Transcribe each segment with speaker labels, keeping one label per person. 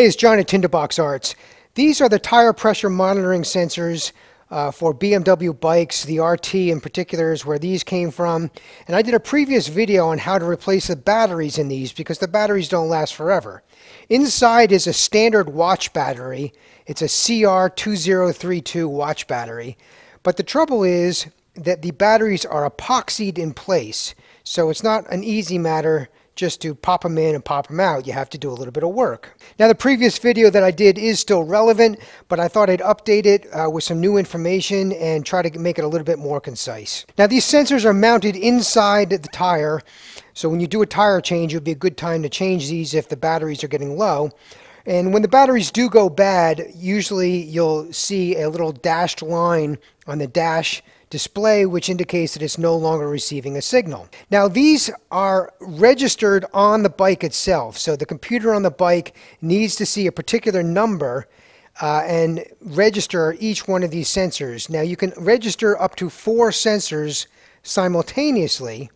Speaker 1: Hey, it's John at Tinderbox Arts. These are the tire pressure monitoring sensors uh, for BMW bikes. The RT in particular is where these came from. And I did a previous video on how to replace the batteries in these because the batteries don't last forever. Inside is a standard watch battery. It's a CR2032 watch battery. But the trouble is that the batteries are epoxied in place. So it's not an easy matter just to pop them in and pop them out. You have to do a little bit of work. Now the previous video that I did is still relevant, but I thought I'd update it uh, with some new information and try to make it a little bit more concise. Now these sensors are mounted inside the tire, so when you do a tire change, it would be a good time to change these if the batteries are getting low. And when the batteries do go bad, usually you'll see a little dashed line on the dash display, which indicates that it's no longer receiving a signal. Now, these are registered on the bike itself. So the computer on the bike needs to see a particular number uh, and register each one of these sensors. Now, you can register up to four sensors simultaneously.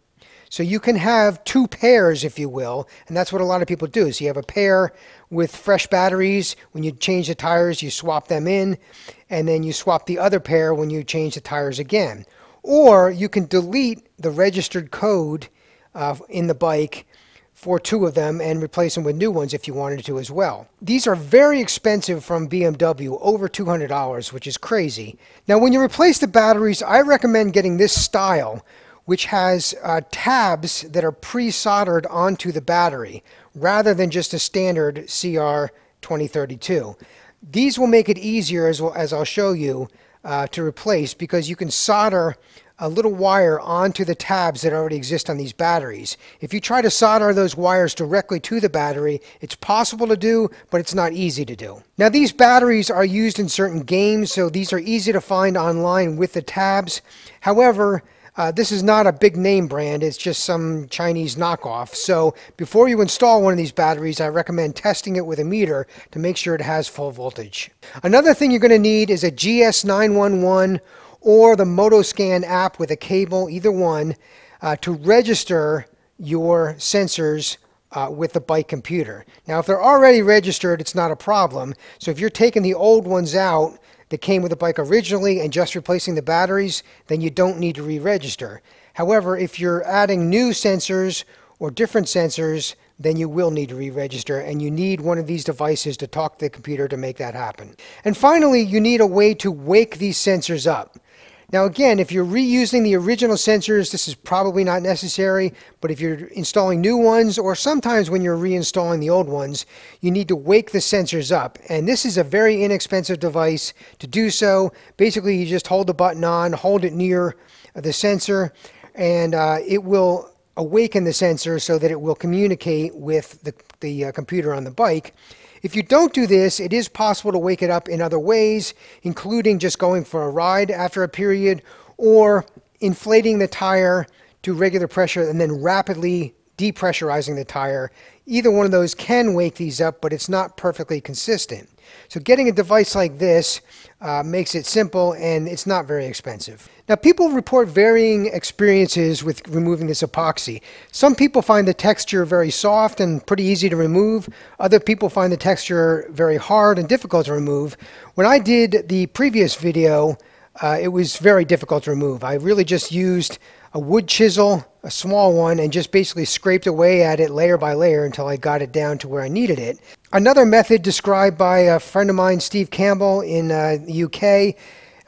Speaker 1: So you can have two pairs, if you will, and that's what a lot of people do. So you have a pair with fresh batteries. When you change the tires, you swap them in, and then you swap the other pair when you change the tires again. Or you can delete the registered code uh, in the bike for two of them and replace them with new ones if you wanted to as well. These are very expensive from BMW, over $200, which is crazy. Now when you replace the batteries, I recommend getting this style which has uh, tabs that are pre-soldered onto the battery rather than just a standard CR 2032. These will make it easier, as, well, as I'll show you, uh, to replace because you can solder a little wire onto the tabs that already exist on these batteries. If you try to solder those wires directly to the battery, it's possible to do, but it's not easy to do. Now these batteries are used in certain games, so these are easy to find online with the tabs. However, uh, this is not a big name brand, it's just some Chinese knockoff. So before you install one of these batteries, I recommend testing it with a meter to make sure it has full voltage. Another thing you're going to need is a GS911 or the Motoscan app with a cable, either one, uh, to register your sensors uh, with the bike computer. Now, if they're already registered, it's not a problem. So if you're taking the old ones out, that came with the bike originally and just replacing the batteries, then you don't need to re-register. However, if you're adding new sensors or different sensors, then you will need to re-register and you need one of these devices to talk to the computer to make that happen. And finally, you need a way to wake these sensors up. Now again, if you're reusing the original sensors, this is probably not necessary, but if you're installing new ones, or sometimes when you're reinstalling the old ones, you need to wake the sensors up. And this is a very inexpensive device to do so. Basically, you just hold the button on, hold it near the sensor, and uh, it will awaken the sensor so that it will communicate with the, the uh, computer on the bike. If you don't do this, it is possible to wake it up in other ways, including just going for a ride after a period or inflating the tire to regular pressure and then rapidly depressurizing the tire. Either one of those can wake these up, but it's not perfectly consistent. So getting a device like this uh, makes it simple and it's not very expensive. Now people report varying experiences with removing this epoxy. Some people find the texture very soft and pretty easy to remove. Other people find the texture very hard and difficult to remove. When I did the previous video, uh, it was very difficult to remove. I really just used a wood chisel, a small one, and just basically scraped away at it layer by layer until I got it down to where I needed it. Another method described by a friend of mine, Steve Campbell, in uh, the UK,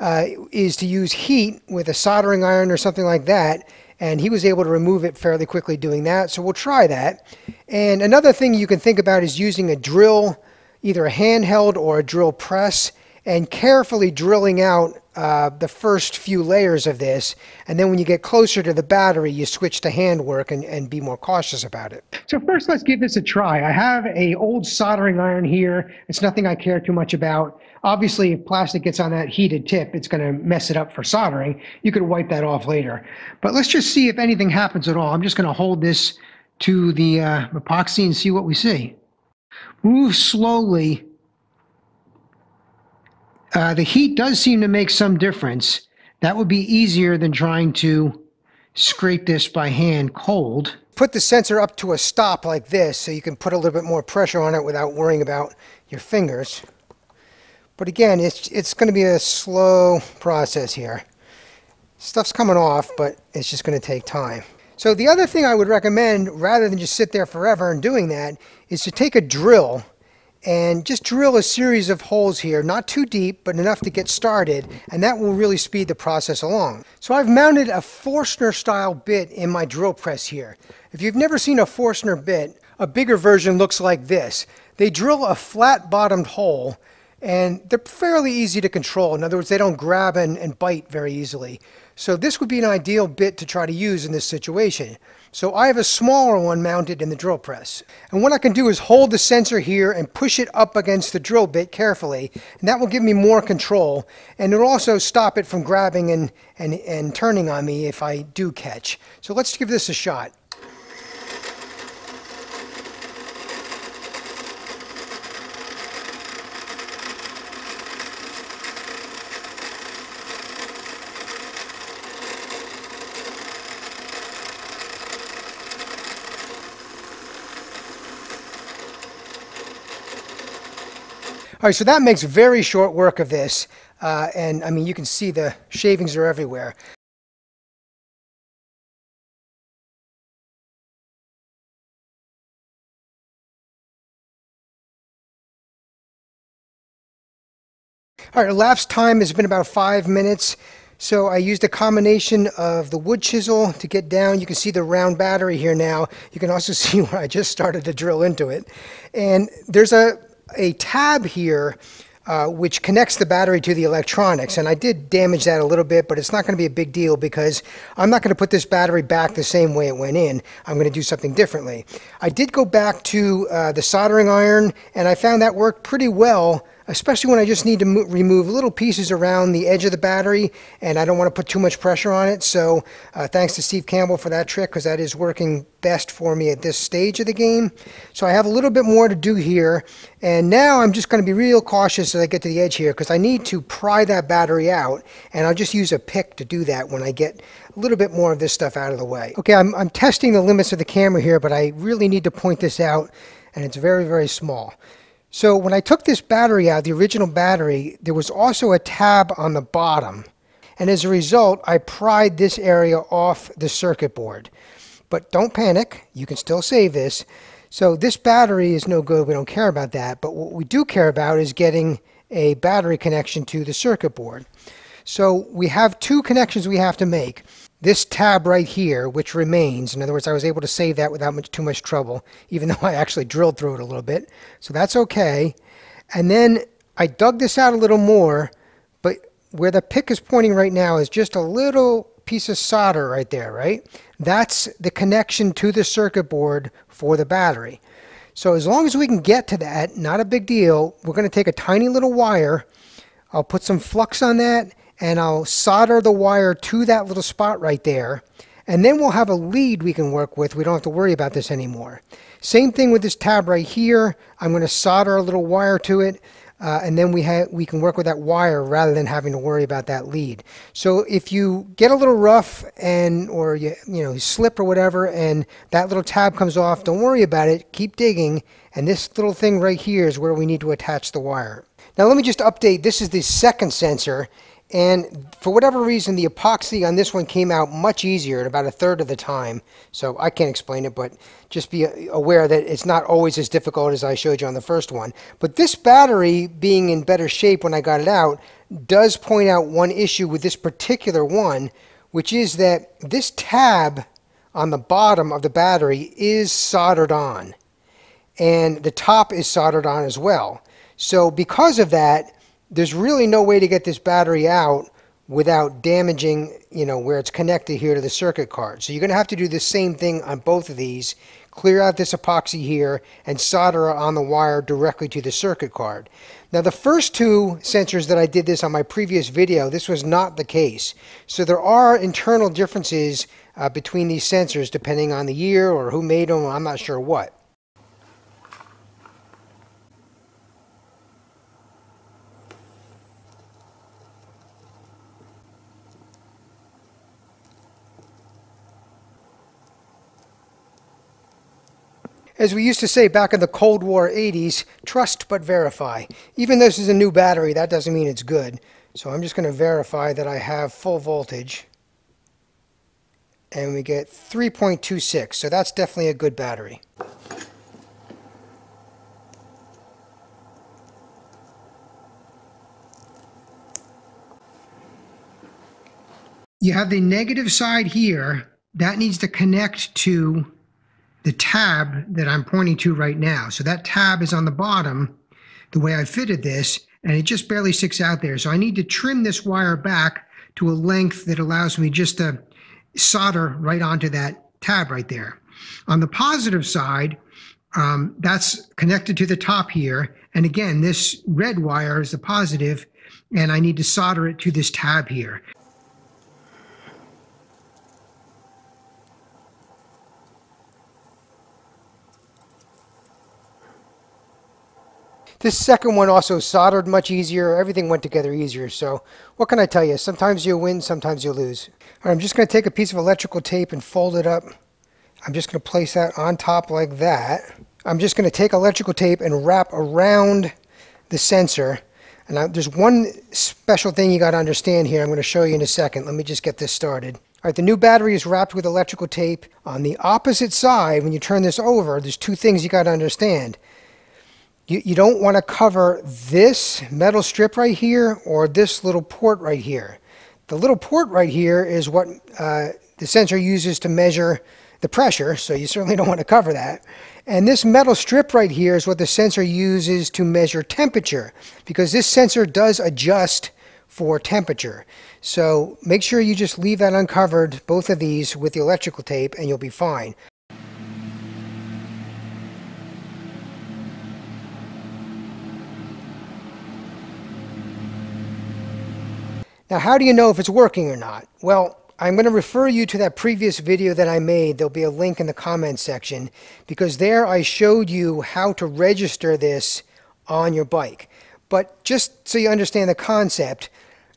Speaker 1: uh, is to use heat with a soldering iron or something like that. And he was able to remove it fairly quickly doing that. So we'll try that. And another thing you can think about is using a drill, either a handheld or a drill press, and carefully drilling out uh, the first few layers of this. And then when you get closer to the battery, you switch to handwork and, and be more cautious about it. So first, let's give this a try. I have a old soldering iron here. It's nothing I care too much about. Obviously, if plastic gets on that heated tip, it's going to mess it up for soldering. You could wipe that off later. But let's just see if anything happens at all. I'm just going to hold this to the uh, epoxy and see what we see. Move slowly uh, the heat does seem to make some difference. That would be easier than trying to scrape this by hand cold. Put the sensor up to a stop like this so you can put a little bit more pressure on it without worrying about your fingers. But again, it's, it's going to be a slow process here. Stuff's coming off, but it's just going to take time. So the other thing I would recommend, rather than just sit there forever and doing that, is to take a drill and just drill a series of holes here, not too deep, but enough to get started, and that will really speed the process along. So I've mounted a Forstner style bit in my drill press here. If you've never seen a Forstner bit, a bigger version looks like this. They drill a flat bottomed hole and they're fairly easy to control. In other words, they don't grab and, and bite very easily. So this would be an ideal bit to try to use in this situation. So I have a smaller one mounted in the drill press. And what I can do is hold the sensor here and push it up against the drill bit carefully. And that will give me more control. And it'll also stop it from grabbing and, and, and turning on me if I do catch. So let's give this a shot. All right, so that makes very short work of this. Uh, and I mean, you can see the shavings are everywhere. All right, elapsed time has been about five minutes. So I used a combination of the wood chisel to get down. You can see the round battery here now. You can also see where I just started to drill into it. And there's a a tab here uh, which connects the battery to the electronics. And I did damage that a little bit, but it's not going to be a big deal because I'm not going to put this battery back the same way it went in. I'm going to do something differently. I did go back to uh, the soldering iron, and I found that worked pretty well especially when I just need to remove little pieces around the edge of the battery and I don't want to put too much pressure on it. So uh, thanks to Steve Campbell for that trick because that is working best for me at this stage of the game. So I have a little bit more to do here and now I'm just going to be real cautious as I get to the edge here because I need to pry that battery out and I'll just use a pick to do that when I get a little bit more of this stuff out of the way. Okay, I'm, I'm testing the limits of the camera here but I really need to point this out and it's very, very small. So when I took this battery out, the original battery, there was also a tab on the bottom. And as a result, I pried this area off the circuit board. But don't panic, you can still save this. So this battery is no good, we don't care about that. But what we do care about is getting a battery connection to the circuit board. So we have two connections we have to make this tab right here, which remains, in other words, I was able to save that without much, too much trouble, even though I actually drilled through it a little bit. So that's okay. And then I dug this out a little more, but where the pick is pointing right now is just a little piece of solder right there, right? That's the connection to the circuit board for the battery. So as long as we can get to that, not a big deal, we're going to take a tiny little wire. I'll put some flux on that and I'll solder the wire to that little spot right there and then we'll have a lead we can work with. We don't have to worry about this anymore. Same thing with this tab right here. I'm going to solder a little wire to it uh, and then we have we can work with that wire rather than having to worry about that lead. So if you get a little rough and or you you know slip or whatever and that little tab comes off, don't worry about it. Keep digging and this little thing right here is where we need to attach the wire. Now let me just update. This is the second sensor and for whatever reason, the epoxy on this one came out much easier at about a third of the time. So I can't explain it, but just be aware that it's not always as difficult as I showed you on the first one. But this battery being in better shape when I got it out does point out one issue with this particular one, which is that this tab on the bottom of the battery is soldered on. And the top is soldered on as well. So because of that, there's really no way to get this battery out without damaging, you know, where it's connected here to the circuit card. So you're going to have to do the same thing on both of these. Clear out this epoxy here and solder on the wire directly to the circuit card. Now the first two sensors that I did this on my previous video, this was not the case. So there are internal differences uh, between these sensors depending on the year or who made them, I'm not sure what. As we used to say back in the Cold War 80s, trust but verify. Even though this is a new battery, that doesn't mean it's good. So I'm just going to verify that I have full voltage. And we get 3.26, so that's definitely a good battery. You have the negative side here. That needs to connect to the tab that I'm pointing to right now. So that tab is on the bottom, the way I fitted this, and it just barely sticks out there. So I need to trim this wire back to a length that allows me just to solder right onto that tab right there. On the positive side, um, that's connected to the top here. And again, this red wire is the positive, and I need to solder it to this tab here. This second one also soldered much easier. Everything went together easier. So what can I tell you? Sometimes you win, sometimes you lose. Right, I'm just going to take a piece of electrical tape and fold it up. I'm just going to place that on top like that. I'm just going to take electrical tape and wrap around the sensor. And I, there's one special thing you got to understand here. I'm going to show you in a second. Let me just get this started. All right, the new battery is wrapped with electrical tape. On the opposite side, when you turn this over, there's two things you got to understand you, you don't want to cover this metal strip right here or this little port right here. The little port right here is what uh, the sensor uses to measure the pressure, so you certainly don't want to cover that. And this metal strip right here is what the sensor uses to measure temperature, because this sensor does adjust for temperature. So make sure you just leave that uncovered, both of these, with the electrical tape, and you'll be fine. Now, how do you know if it's working or not? Well, I'm going to refer you to that previous video that I made. There'll be a link in the comments section because there I showed you how to register this on your bike. But just so you understand the concept,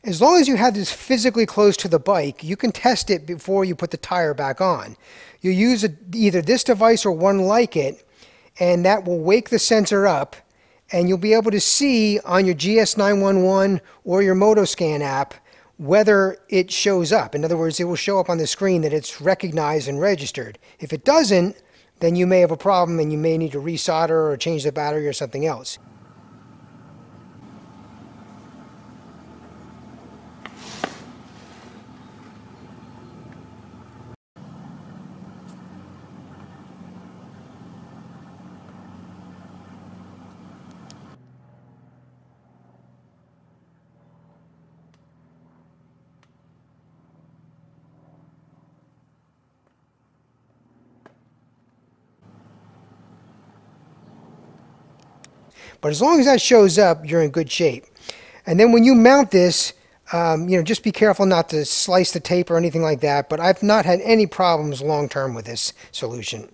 Speaker 1: as long as you have this physically close to the bike, you can test it before you put the tire back on. You use a, either this device or one like it, and that will wake the sensor up and you'll be able to see on your GS911 or your Motoscan app whether it shows up. In other words, it will show up on the screen that it's recognized and registered. If it doesn't, then you may have a problem and you may need to resolder or change the battery or something else. But as long as that shows up, you're in good shape. And then when you mount this, um, you know, just be careful not to slice the tape or anything like that. But I've not had any problems long term with this solution.